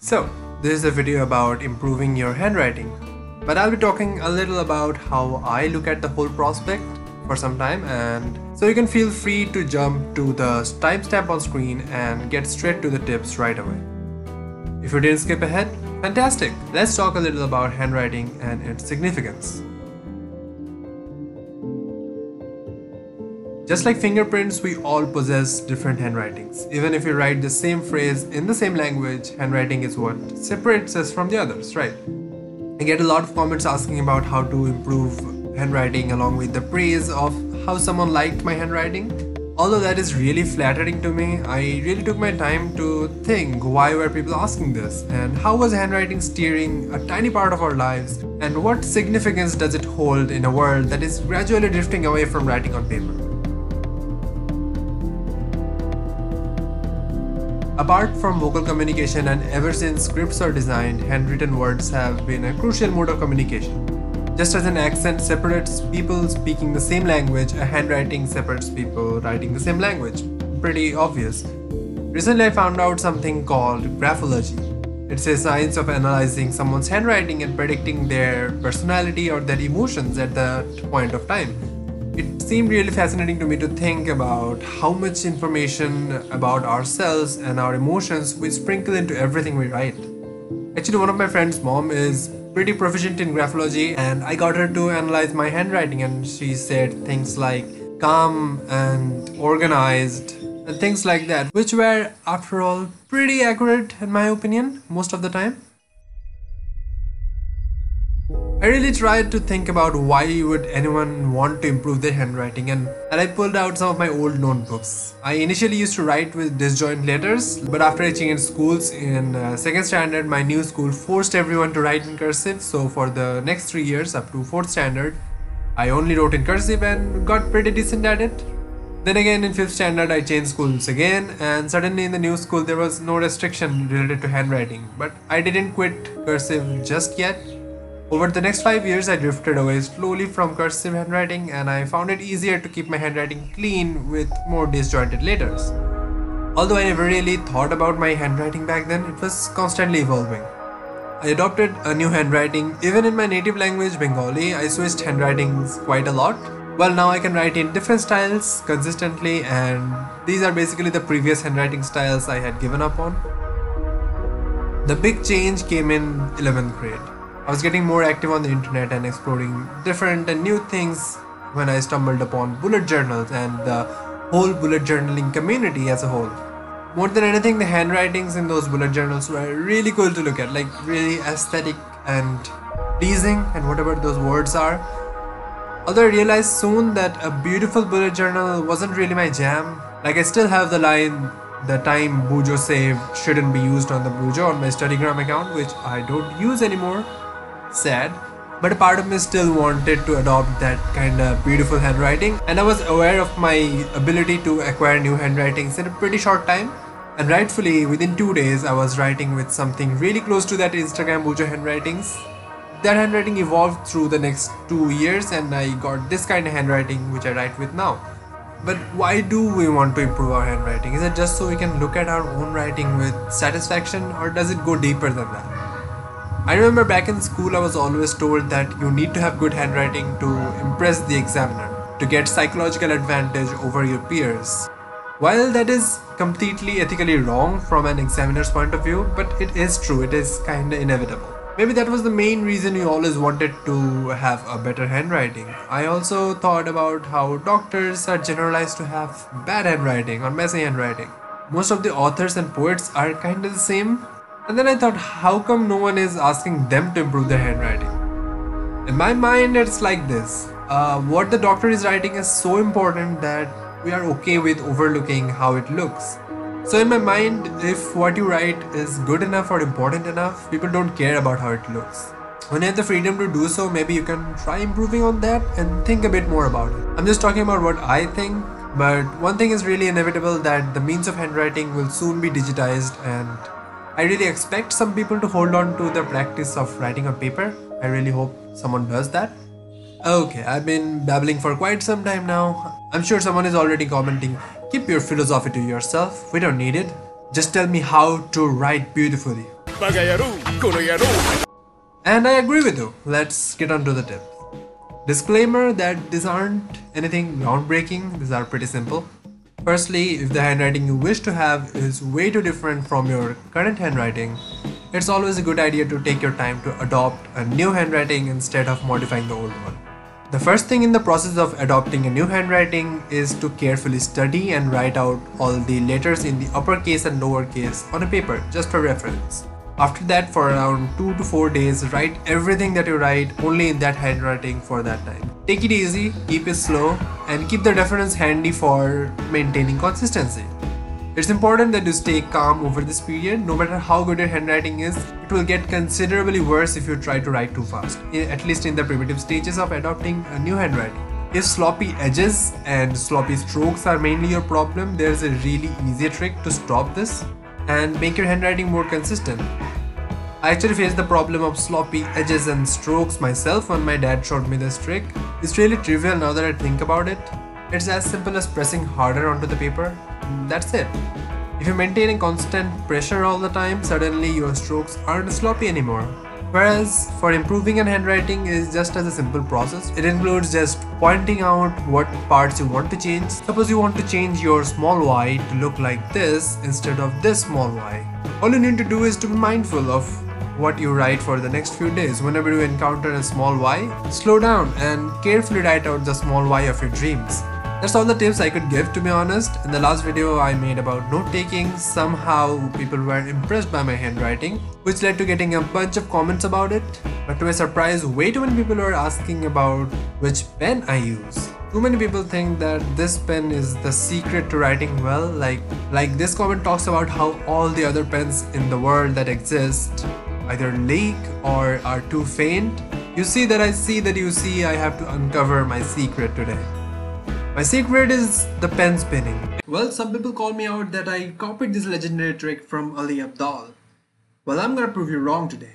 So, this is a video about improving your handwriting, but I'll be talking a little about how I look at the whole prospect for some time and so you can feel free to jump to the timestamp on screen and get straight to the tips right away. If you didn't skip ahead, fantastic! Let's talk a little about handwriting and its significance. Just like fingerprints, we all possess different handwritings. Even if we write the same phrase in the same language, handwriting is what separates us from the others, right? I get a lot of comments asking about how to improve handwriting along with the praise of how someone liked my handwriting. Although that is really flattering to me, I really took my time to think why were people asking this and how was handwriting steering a tiny part of our lives and what significance does it hold in a world that is gradually drifting away from writing on paper. Apart from vocal communication and ever since scripts are designed, handwritten words have been a crucial mode of communication. Just as an accent separates people speaking the same language, a handwriting separates people writing the same language. Pretty obvious. Recently I found out something called graphology. It's a science of analyzing someone's handwriting and predicting their personality or their emotions at that point of time it seemed really fascinating to me to think about how much information about ourselves and our emotions we sprinkle into everything we write. Actually, one of my friend's mom is pretty proficient in graphology, and I got her to analyze my handwriting, and she said things like calm and organized and things like that, which were, after all, pretty accurate in my opinion, most of the time. I really tried to think about why would anyone want to improve their handwriting and, and I pulled out some of my old notebooks. I initially used to write with disjoint letters but after I changed schools in uh, second standard my new school forced everyone to write in cursive so for the next three years up to fourth standard I only wrote in cursive and got pretty decent at it. Then again in 5th standard I changed schools again and suddenly in the new school there was no restriction related to handwriting but I didn't quit cursive just yet over the next 5 years I drifted away slowly from cursive handwriting and I found it easier to keep my handwriting clean with more disjointed letters. Although I never really thought about my handwriting back then, it was constantly evolving. I adopted a new handwriting. Even in my native language, Bengali, I switched handwritings quite a lot. Well, now I can write in different styles consistently, and these are basically the previous handwriting styles I had given up on. The big change came in 11th grade. I was getting more active on the internet and exploring different and new things when I stumbled upon bullet journals and the whole bullet journaling community as a whole. More than anything, the handwritings in those bullet journals were really cool to look at, like really aesthetic and pleasing, and whatever those words are. Although I realized soon that a beautiful bullet journal wasn't really my jam. Like, I still have the line, the time Bujo saved shouldn't be used on the Bujo on my StudyGram account, which I don't use anymore sad but a part of me still wanted to adopt that kind of beautiful handwriting and I was aware of my ability to acquire new handwritings in a pretty short time and rightfully within two days I was writing with something really close to that Instagram Bujo handwritings. That handwriting evolved through the next two years and I got this kind of handwriting which I write with now. But why do we want to improve our handwriting? Is it just so we can look at our own writing with satisfaction or does it go deeper than that? I remember back in school I was always told that you need to have good handwriting to impress the examiner, to get psychological advantage over your peers. While that is completely ethically wrong from an examiner's point of view, but it is true, it is kinda inevitable. Maybe that was the main reason you always wanted to have a better handwriting. I also thought about how doctors are generalized to have bad handwriting or messy handwriting. Most of the authors and poets are kinda the same, and then I thought, how come no one is asking them to improve their handwriting? In my mind, it's like this uh, what the doctor is writing is so important that we are okay with overlooking how it looks. So, in my mind, if what you write is good enough or important enough, people don't care about how it looks. When you have the freedom to do so, maybe you can try improving on that and think a bit more about it. I'm just talking about what I think, but one thing is really inevitable that the means of handwriting will soon be digitized and I really expect some people to hold on to the practice of writing on paper. I really hope someone does that. Okay, I've been babbling for quite some time now. I'm sure someone is already commenting, keep your philosophy to yourself, we don't need it. Just tell me how to write beautifully. And I agree with you. Let's get on to the tips. Disclaimer that these aren't anything groundbreaking, these are pretty simple. Firstly, if the handwriting you wish to have is way too different from your current handwriting, it's always a good idea to take your time to adopt a new handwriting instead of modifying the old one. The first thing in the process of adopting a new handwriting is to carefully study and write out all the letters in the uppercase and lowercase on a paper just for reference. After that, for around 2 to 4 days, write everything that you write only in that handwriting for that time. Take it easy, keep it slow, and keep the reference handy for maintaining consistency. It's important that you stay calm over this period. No matter how good your handwriting is, it will get considerably worse if you try to write too fast, at least in the primitive stages of adopting a new handwriting. If sloppy edges and sloppy strokes are mainly your problem, there's a really easy trick to stop this and make your handwriting more consistent. I actually faced the problem of sloppy edges and strokes myself when my dad showed me this trick. It's really trivial now that I think about it. It's as simple as pressing harder onto the paper that's it. If you're maintaining constant pressure all the time, suddenly your strokes aren't sloppy anymore. Whereas for improving an handwriting is just as a simple process. It includes just pointing out what parts you want to change. Suppose you want to change your small y to look like this instead of this small y. All you need to do is to be mindful of what you write for the next few days. Whenever you encounter a small y, slow down and carefully write out the small y of your dreams. That's all the tips I could give to be honest. In the last video I made about note taking, somehow people were impressed by my handwriting, which led to getting a bunch of comments about it. But to my surprise, way too many people were asking about which pen I use. Too many people think that this pen is the secret to writing well, like, like this comment talks about how all the other pens in the world that exist either leak or are too faint. You see that I see that you see I have to uncover my secret today. My secret is the pen spinning. Well, some people call me out that I copied this legendary trick from Ali Abdaal. Well, I'm gonna prove you wrong today.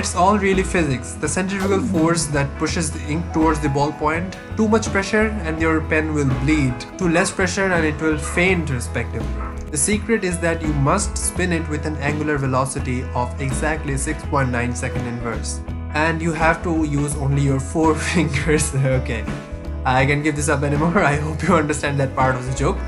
It's all really physics, the centrifugal force that pushes the ink towards the ballpoint. Too much pressure and your pen will bleed. Too less pressure and it will faint respectively. The secret is that you must spin it with an angular velocity of exactly 6.9 second inverse. And you have to use only your four fingers. okay, I can't give this up anymore. I hope you understand that part of the joke.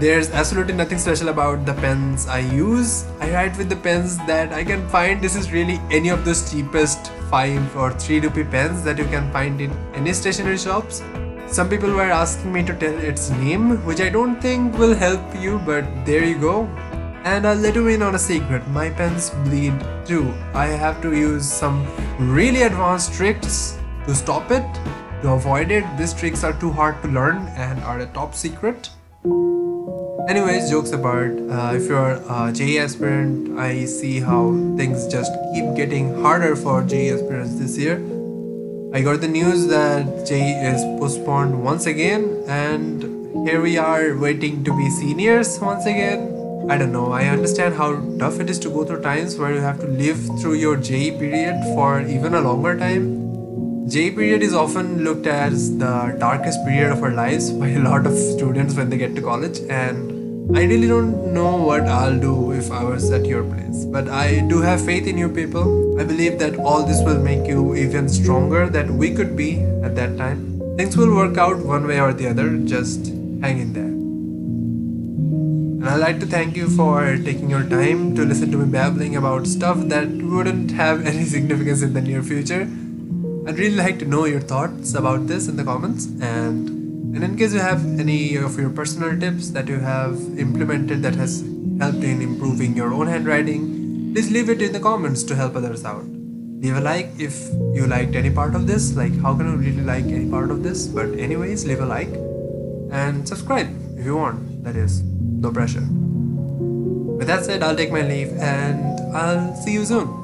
There's absolutely nothing special about the pens I use. I write with the pens that I can find. This is really any of those cheapest 5 or 3 rupee pens that you can find in any stationery shops. Some people were asking me to tell its name, which I don't think will help you, but there you go. And I'll let you in on a secret, my pens bleed too. I have to use some really advanced tricks to stop it, to avoid it. These tricks are too hard to learn and are a top secret. Anyways, jokes apart, uh, if you're a JEE aspirant, I see how things just keep getting harder for JEE aspirants this year. I got the news that JEE is postponed once again, and here we are waiting to be seniors once again. I don't know, I understand how tough it is to go through times where you have to live through your JEE period for even a longer time. JEE period is often looked as the darkest period of our lives by a lot of students when they get to college and I really don't know what I'll do if I was at your place, but I do have faith in you people. I believe that all this will make you even stronger than we could be at that time. Things will work out one way or the other, just hang in there. And I'd like to thank you for taking your time to listen to me babbling about stuff that wouldn't have any significance in the near future. I'd really like to know your thoughts about this in the comments and and in case you have any of your personal tips that you have implemented that has helped in improving your own handwriting, please leave it in the comments to help others out. Leave a like if you liked any part of this, like how can you really like any part of this? But anyways, leave a like and subscribe if you want, that is, no pressure. With that said, I'll take my leave and I'll see you soon.